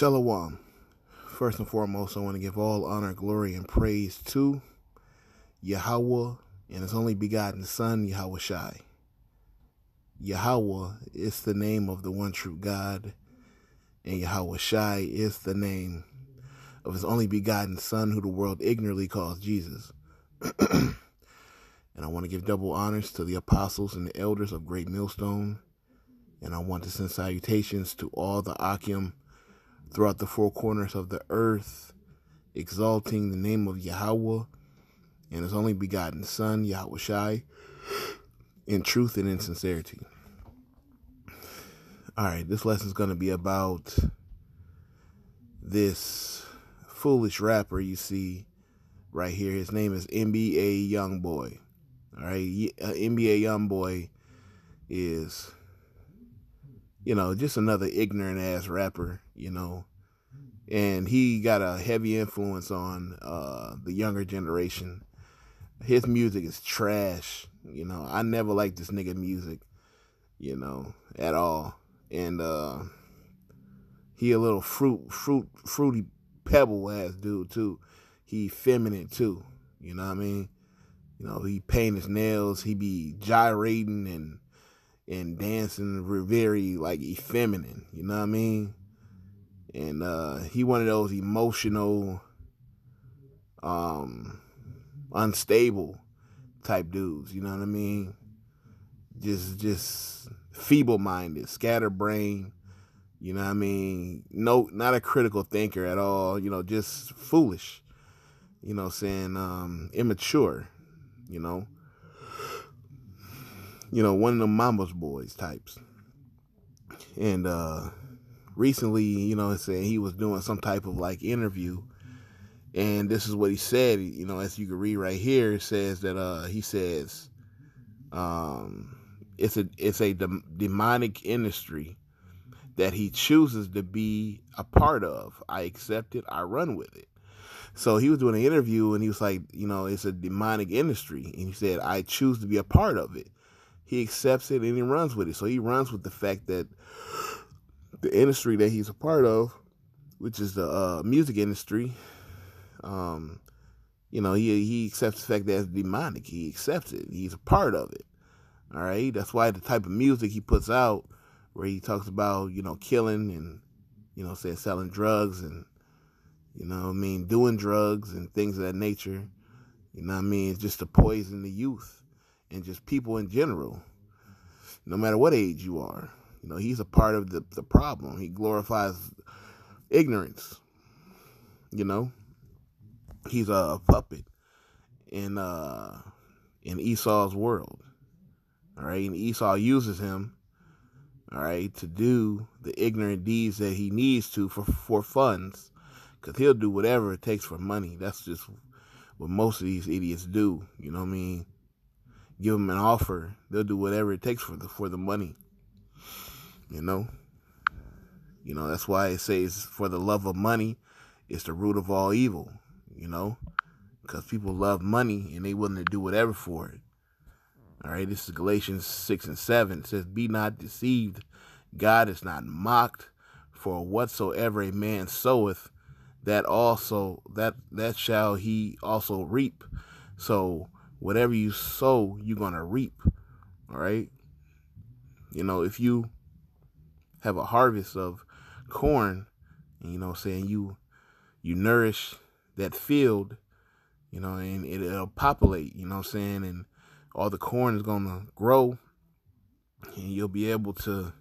Shalom. First and foremost, I want to give all honor, glory, and praise to Yahweh and His only begotten Son, Yahweh Shai. Yahweh is the name of the one true God, and Yahweh Shai is the name of His only begotten Son, who the world ignorantly calls Jesus. and I want to give double honors to the apostles and the elders of Great Millstone. And I want to send salutations to all the Akim throughout the four corners of the earth, exalting the name of Yahweh and his only begotten Son, Yahweh Shai, in truth and in sincerity. All right, this lesson is going to be about this foolish rapper you see right here. His name is NBA Youngboy. All right, uh, NBA Youngboy is you know, just another ignorant ass rapper, you know. And he got a heavy influence on uh, the younger generation. His music is trash, you know. I never liked this nigga music, you know, at all. And uh, he a little fruit, fruit, fruity pebble ass dude too. He feminine too, you know what I mean? You know, he paint his nails. He be gyrating and and dancing very like effeminate, you know what I mean? And uh he one of those emotional um unstable type dudes, you know what I mean? Just just feeble minded, scatterbrain, you know what I mean? No not a critical thinker at all, you know, just foolish. You know, saying um immature, you know you know, one of the mama's boys types. And uh recently, you know, saying he was doing some type of like interview and this is what he said, you know, as you can read right here, it says that uh he says um it's a it's a de- demonic industry that he chooses to be a part of. I accept it, I run with it. So he was doing an interview and he was like, you know, it's a demonic industry. And he said, I choose to be a part of it he accepts it and he runs with it. So he runs with the fact that the industry that he's a part of, which is the uh, music industry, um, you know, he he accepts the fact that it's demonic. He accepts it. He's a part of it. All right. That's why the type of music he puts out, where he talks about you know killing and you know saying selling drugs and you know I mean doing drugs and things of that nature. You know I mean? It's just to poison the youth and just people in general, no matter what age you are. You know, he's a part of the, the problem. He glorifies ignorance. You know, he's a puppet in uh in Esau's world. All right, and Esau uses him, all right, to do the ignorant deeds that he needs to for for funds, because he'll do whatever it takes for money. That's just what most of these idiots do. You know what I mean? Give them an offer, they'll do whatever it takes for the for the money. You know, you know that's why it says for the love of money is the root of all evil. You know, because people love money and they willing to do whatever for it. All right, this is Galatians six and seven. It says, "Be not deceived; God is not mocked. For whatsoever a man soweth, that also that that shall he also reap." So whatever you sow, you're going to reap. All right. You know, if you have a harvest of corn, you know, saying you, you nourish that field, you know, and it, will populate, you know I'm saying? And all the corn is going to grow and you'll be able to,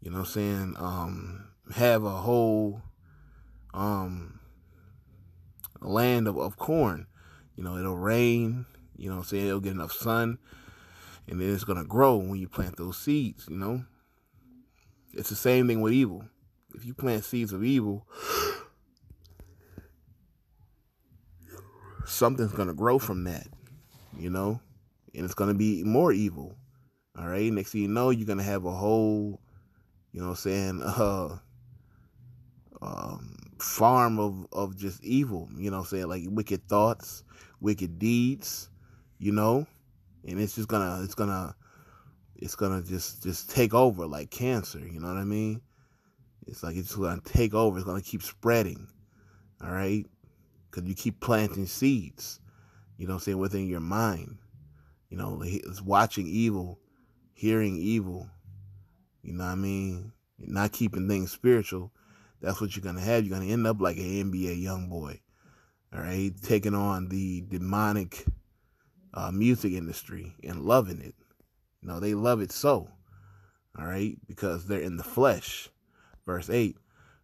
you know I'm saying, um, have a whole, um, land of, of corn. You know, it'll rain, you know I'm saying? It'll get enough sun and then it's going to grow when you plant those seeds, you know? It's the same thing with evil. If you plant seeds of evil, something's going to grow from that, you know? And it's going to be more evil. All right? Next thing you know, you're going to have a whole, you know what I'm saying, uh, um, farm of, of just evil, you know I'm saying? Like wicked thoughts, wicked deeds, you know, and it's just gonna it's gonna it's gonna just just take over like cancer. You know what I mean? It's like it's to take over. It's to keep spreading. All right? Because you keep planting seeds, you know I'm saying, within your mind. You know, it's watching evil, hearing evil. You know what I mean? Not keeping things spiritual. That's what you're to have. You're to end up like an NBA Youngboy. All right? Taking on the demonic uh, music industry and loving it. You know, they love it so. All right? Because they're in the flesh. Verse 8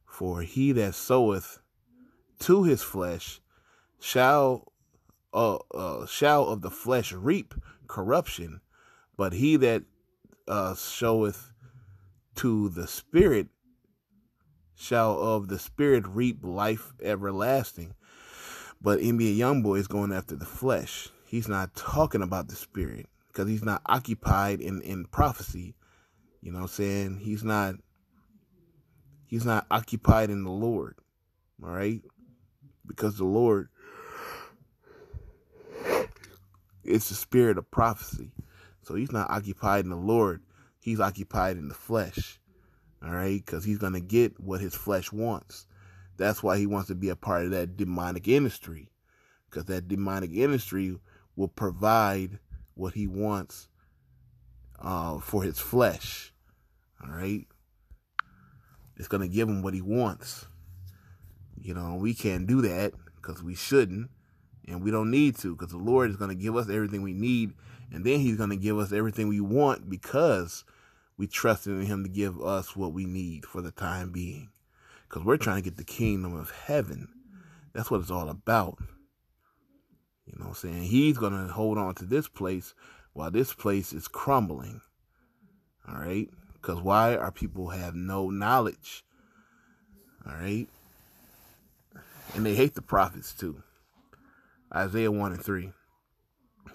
For he that soweth to his flesh shall uh, uh, shall of the flesh reap corruption, but he that uh, showeth to the spirit shall of the spirit reap life everlasting. But NBA Youngboy is going after the flesh. He's not talking about the spirit because he's not occupied in, in prophecy. You know what I'm saying? He's not he's not occupied in the Lord. All right? Because the Lord it's the spirit of prophecy. So he's not occupied in the Lord. He's occupied in the flesh. All right? Because he's going to get what his flesh wants. That's why he wants to be a part of that demonic industry. Because that demonic industry will provide what he wants uh, for his flesh. All right? It's going to give him what he wants. You know, we can't do that because we shouldn't. And we don't need to because the Lord is going to give us everything we need. And then he's going to give us everything we want because we trusted in him to give us what we need for the time being. Because we're trying to get the kingdom of heaven. That's what it's all about. Saying? He's going to hold on to this place while this place is crumbling. All right? Because why? are people have no knowledge. All right? And they hate the prophets too. Isaiah 1 and 3.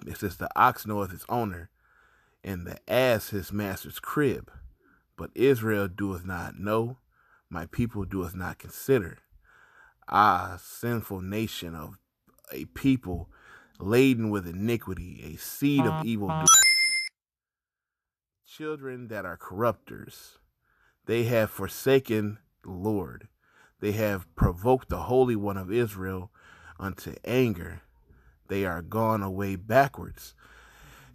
It says, The ox knoweth his owner, and the ass his master's crib. But Israel doeth not know, my people doeth not consider. Ah, sinful nation of a people laden with iniquity, a seed of evil mm-hmm. children that are corrupters. They have forsaken the Lord. They have provoked the Holy One of Israel unto anger. They are gone away backwards.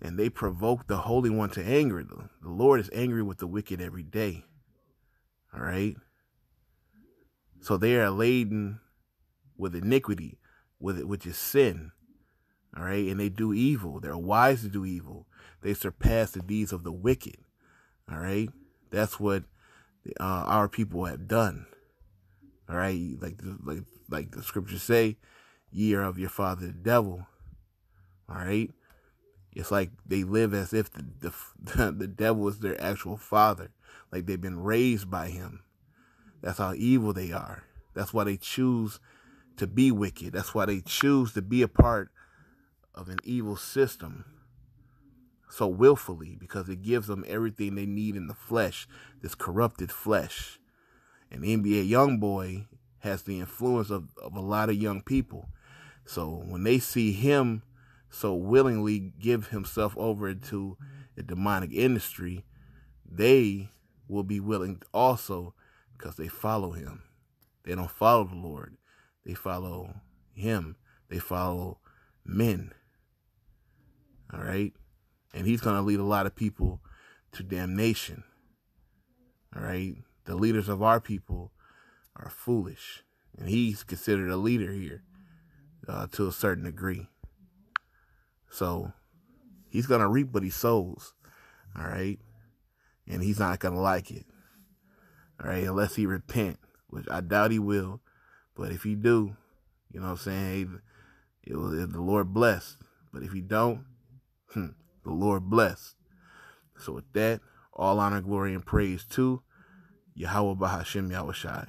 And they provoke the Holy One to anger. The Lord is angry with the wicked every day. All right? So they are laden with iniquity, with it, which is sin. All right. And they do evil. They're wise to do evil. They surpass the deeds of the wicked. All right. That's what uh, our people have done. All right. Like, like, like the scriptures say, ye are of your father, the devil. All right. It's like they live as if the, the, the devil is their actual father. Like they've been raised by him. That's how evil they are. That's why they choose to be wicked. That's why they choose to be a part of an evil system so willfully because it gives them everything they need in the flesh, this corrupted flesh. And NBA Youngboy has the influence of, of a lot of young people. So when they see him so willingly give himself over to the demonic industry, they will be willing also because they follow him. They don't follow the Lord. They follow him. They follow men. All right. And he's going to lead a lot of people to damnation. All right. The leaders of our people are foolish. And he's considered a leader here uh, to a certain degree. So he's going to reap what he sows. All right. And he's not going to like it. All right. Unless he repent, which I doubt he will. But if he do, you know what I'm saying? It will, the Lord bless. But if he don't, Hmm. The Lord bless. So with that, all honor, glory, and praise to Yahweh Bahashim Yahushai.